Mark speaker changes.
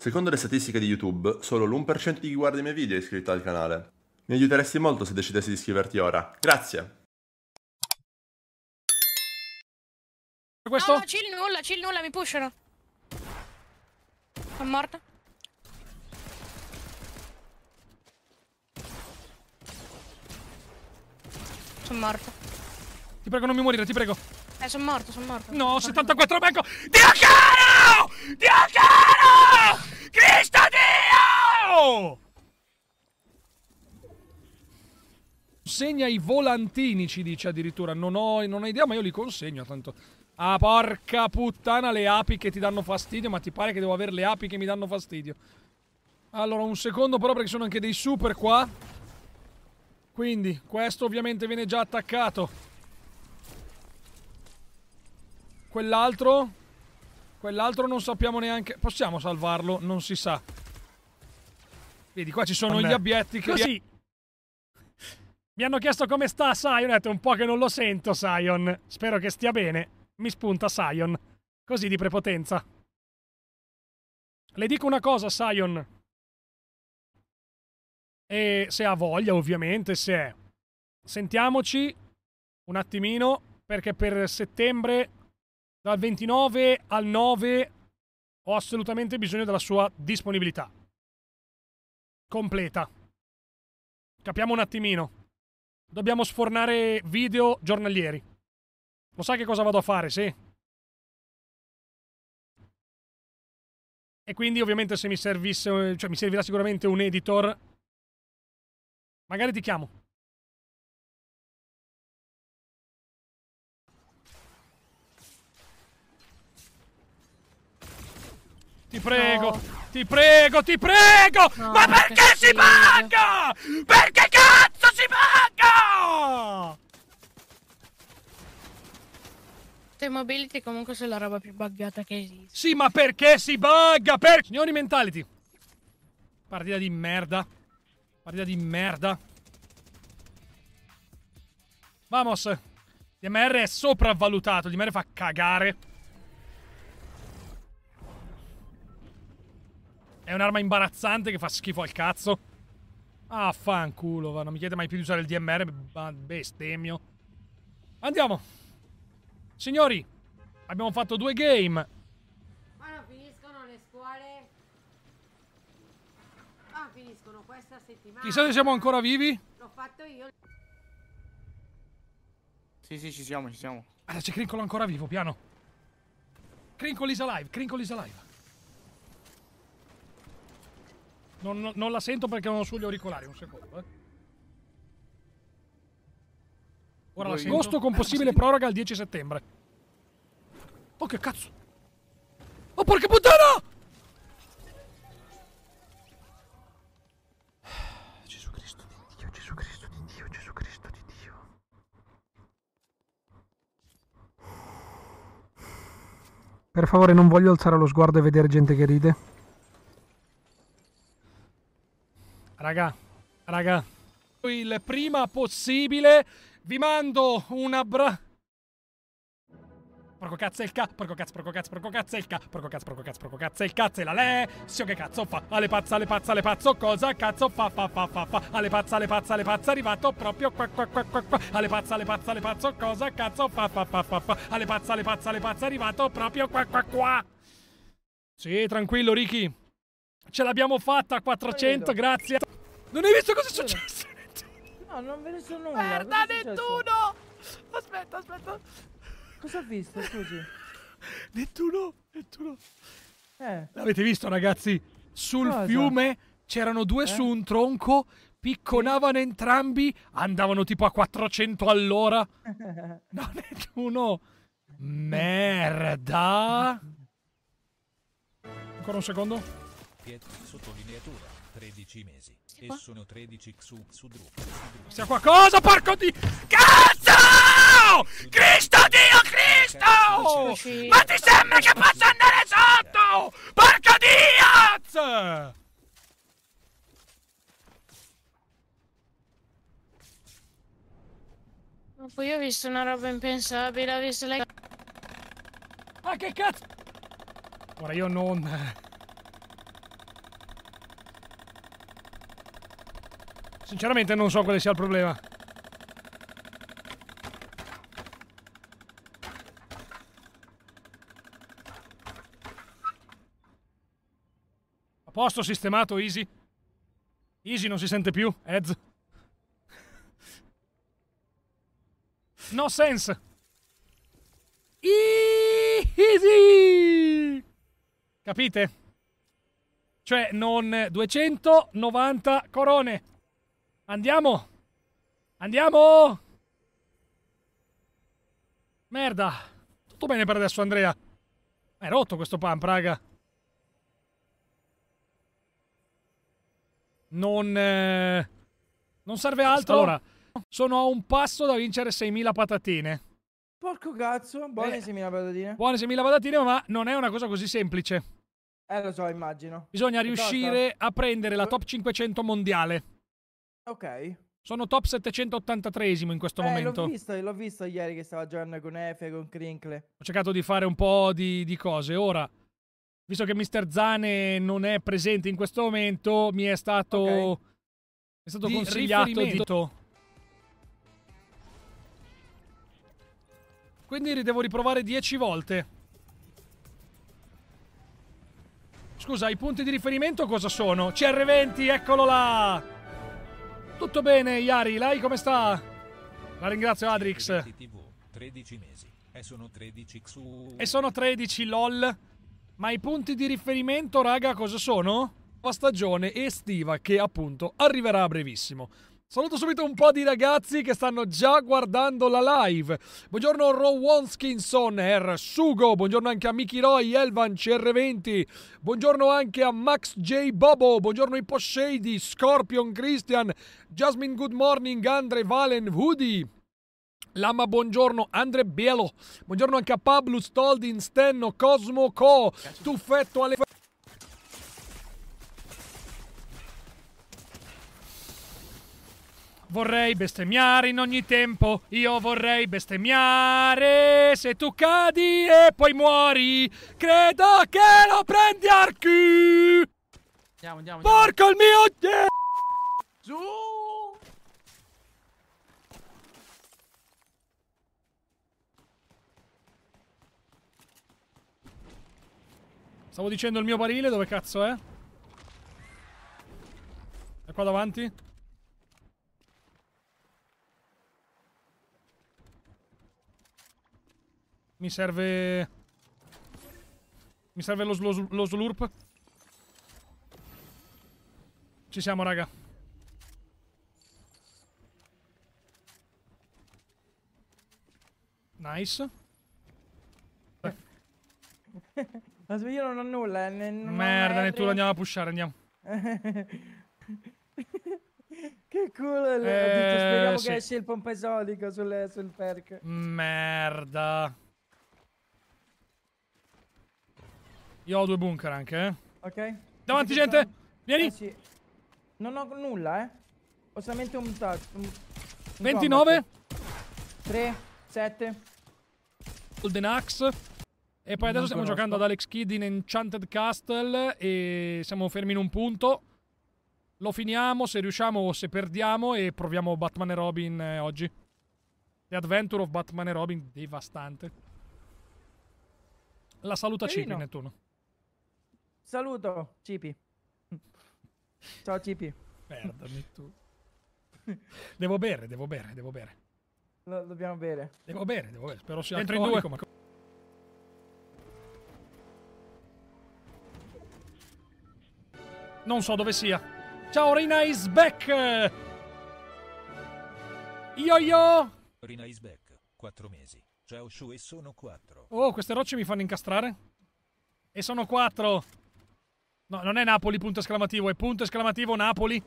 Speaker 1: Secondo le statistiche di YouTube, solo l'1% di chi guarda i miei video è iscritto al canale. Mi aiuteresti molto se decidessi di iscriverti ora. Grazie!
Speaker 2: Questo?
Speaker 3: No, no, chill nulla, chill nulla, mi pushano. Sono morta. Sono morta.
Speaker 2: Ti prego non mi morire, ti prego.
Speaker 3: Eh, sono morto, sono morto.
Speaker 2: No, 74 becco! Dio caro! Dio caro! Cristo Dio! Consegna i volantini, ci dice addirittura. Non ho, non ho idea, ma io li consegno, tanto. Ah, porca puttana, le api che ti danno fastidio, ma ti pare che devo avere le api che mi danno fastidio. Allora, un secondo però perché sono anche dei super qua. Quindi, questo ovviamente viene già attaccato. Quell'altro? Quell'altro non sappiamo neanche... Possiamo salvarlo? Non si sa. Vedi, qua ci sono
Speaker 4: Vabbè.
Speaker 2: gli abietti che... Così. Mi hanno chiesto come sta Sion, ho detto un po' che non lo sento Sion. Spero che stia bene. Mi spunta Sion. Così di prepotenza. Le dico una cosa, Sion. E se ha voglia, ovviamente, se è. Sentiamoci un attimino, perché per settembre, dal 29 al 9, ho assolutamente bisogno della sua disponibilità. Completa. Capiamo un attimino. Dobbiamo sfornare video giornalieri. Lo sai che cosa vado a fare, sì? E quindi ovviamente se mi servisse, cioè mi servirà sicuramente un editor. Magari ti chiamo. Ti prego,
Speaker 3: No.
Speaker 2: ti prego, ti prego!
Speaker 3: No,
Speaker 2: Ma perché si paga? Perché cazzo si paga?
Speaker 3: T-Mobility comunque è la roba più buggata che esiste.
Speaker 2: Sì, ma perché si bugga? Per... Signori mentality. Partita di merda. Partita di merda. Vamos. DMR è sopravvalutato. DMR fa cagare. È un'arma imbarazzante che fa schifo al cazzo. Ah, fanculo, va. Non mi chiede mai più di usare il DMR. Bestemmio. Andiamo. Signori, abbiamo fatto due game.
Speaker 5: Quando finiscono le scuole? Ah, finiscono questa settimana.
Speaker 2: Chissà se siamo ancora vivi.
Speaker 5: L'ho fatto io.
Speaker 4: Sì, sì, ci siamo, ci siamo.
Speaker 2: Ah, c'è Crinkle ancora vivo, piano. Crinkle is alive, Crinkle is alive. Non, non- non la sento perché non ho sugli auricolari, un secondo, eh. Ora la
Speaker 4: Vuoi-
Speaker 2: sento. Agosto con possibile proroga al 10 settembre. Oh, che cazzo! Oh, porca puttana!
Speaker 4: Gesù Cristo di Dio, Gesù Cristo di Dio, Gesù Cristo di Dio.
Speaker 2: Per favore, non voglio alzare lo sguardo e vedere gente che ride. Raga, raga, il prima possibile vi mando un abbraccio. Porco cazzo è il ca, porco cazzo, porco cazzo, porco cazzo è il ca, porco cazzo, porco cazzo, porco cazzo è il cazzo e la le, sio che cazzo fa, alle pazza, alle pazza, alle pazzo, cosa cazzo fa, fa, fa, fa, fa, alle pazza, alle pazza, alle pazza, arrivato proprio qua, qua, qua, qua, qua, alle pazza, alle pazza, alle pazzo, cosa cazzo fa, fa, fa, fa, fa, alle pazza, alle pazza, alle pazza, arrivato proprio qua, qua, qua. Sì, tranquillo, Ricky. Ce l'abbiamo fatta a 400, grazie. Non hai visto cosa è successo?
Speaker 6: No, non ve ne so nulla.
Speaker 2: Merda? Nettuno! Aspetta, aspetta.
Speaker 6: Cosa ha visto, scusi?
Speaker 2: Nettuno, Nettuno.
Speaker 6: Eh,
Speaker 2: L'avete visto, ragazzi? Sul
Speaker 6: Cosa?
Speaker 2: fiume c'erano due
Speaker 6: Eh?
Speaker 2: su un tronco, picconavano entrambi, andavano tipo a 400 all'ora. No, Nettuno. Merda. Ancora un secondo.
Speaker 7: Pietro, sottolineatura, 13 mesi. E sono 13 Xu su Drup.
Speaker 2: Sia qualcosa, porco di... Cazzo! Cristo Dio Cristo!
Speaker 3: Sì.
Speaker 2: Ma ti sembra che possa andare sotto? Porco Diaz!
Speaker 3: Ma poi ho visto una roba impensabile, ho visto lei...
Speaker 2: Ma Ah, che cazzo? Ora io non... Sinceramente non so quale sia il problema. A posto, sistemato, easy. Easy non si sente più, Eds. No sense. Easy! Capite? Cioè, non 290 corone. Andiamo! Andiamo! Merda! Tutto bene per adesso, Andrea. È rotto questo pump, raga. Non... eh, Non serve altro. Allora, sono a un passo da vincere 6.000 patatine.
Speaker 6: Porco cazzo, buone
Speaker 2: Eh.
Speaker 6: 6.000 patatine.
Speaker 2: Buone 6.000 patatine, ma non è una cosa così semplice.
Speaker 6: Eh, lo so, immagino.
Speaker 2: Bisogna riuscire a prendere la top 500 mondiale.
Speaker 6: Ok.
Speaker 2: Sono top 783esimo in questo
Speaker 6: eh,
Speaker 2: momento.
Speaker 6: l'ho visto, l'ho visto ieri che stava giocando con Efe, con Crinkle.
Speaker 2: Ho cercato di fare un po' di, di cose. Ora, visto che Mr. Zane non è presente in questo momento, mi è stato,
Speaker 6: Ok.
Speaker 2: è stato
Speaker 8: Di
Speaker 2: consigliato
Speaker 8: riferimento.
Speaker 2: di... Quindi devo riprovare 10 volte. Scusa, i punti di riferimento cosa sono? CR20, eccolo là! Tutto bene, Yari, lei come sta? La ringrazio, Adrix.
Speaker 7: TV, 13 mesi. E sono 13 XU.
Speaker 2: E sono 13 LOL. Ma i punti di riferimento, raga, cosa sono? La stagione estiva che appunto arriverà a brevissimo. Saluto subito un po' di ragazzi che stanno già guardando la live. Buongiorno Rowonskinson, R. Sugo, buongiorno anche a Miki Roy, Elvan, CR20. Buongiorno anche a Max J. Bobo, buongiorno Hippo Shady, Scorpion, Christian, Jasmine Good Morning, Andre, Valen, Woody. Lama, buongiorno, Andre Bielo. Buongiorno anche a Pablo, Stoldin, Stenno, Cosmo Co. Tuffetto alle. Vorrei bestemmiare in ogni tempo, io vorrei bestemmiare. Se tu cadi e poi muori, credo che lo prendi al cu.
Speaker 8: Andiamo, andiamo, andiamo.
Speaker 2: Porco il mio!
Speaker 8: Su!
Speaker 2: Stavo dicendo il mio barile, dove cazzo è? È qua davanti? Mi serve... Mi serve lo, lo, lo slurp. Ci siamo, raga. Nice.
Speaker 6: Ma se io non ho nulla. eh, ne- non
Speaker 2: Merda, ne tu andiamo a pushare, andiamo.
Speaker 6: che culo. Detto,
Speaker 2: Eh,
Speaker 6: speriamo
Speaker 2: sì.
Speaker 6: che esce il pompa esotico sul, sul perk.
Speaker 2: Merda. Io ho due bunker anche, eh.
Speaker 6: Ok?
Speaker 2: Davanti, gente!
Speaker 6: sono-
Speaker 2: Vieni!
Speaker 6: Eh sì. Non ho nulla, eh. Ho solamente un touch. Un, un
Speaker 2: 29.
Speaker 6: 3, 7.
Speaker 2: Golden Axe. E poi adesso
Speaker 6: Non
Speaker 2: stiamo
Speaker 6: conosco.
Speaker 2: giocando ad Alex Kidd in Enchanted Castle e siamo fermi in un punto. Lo finiamo se riusciamo o se perdiamo e proviamo Batman e Robin eh, oggi. The Adventure of Batman e Robin, devastante. La saluta Cipi,
Speaker 6: Carino.
Speaker 2: Nettuno.
Speaker 6: Saluto, Cipi. Ciao, Cipi.
Speaker 2: Merda, Nettuno. Devo bere, devo bere, devo bere.
Speaker 6: Lo dobbiamo bere.
Speaker 2: Devo bere, devo bere. Spero sia
Speaker 8: Dentro in
Speaker 2: alcolico, ma- Non so dove sia. Ciao, Rina is back! Yo yo!
Speaker 7: Rina is back, 4 mesi. Ciao Shu e sono 4.
Speaker 2: Oh, queste rocce mi fanno incastrare. E sono quattro. No, non è Napoli, punto esclamativo, è punto esclamativo Napoli.